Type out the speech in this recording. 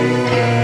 Música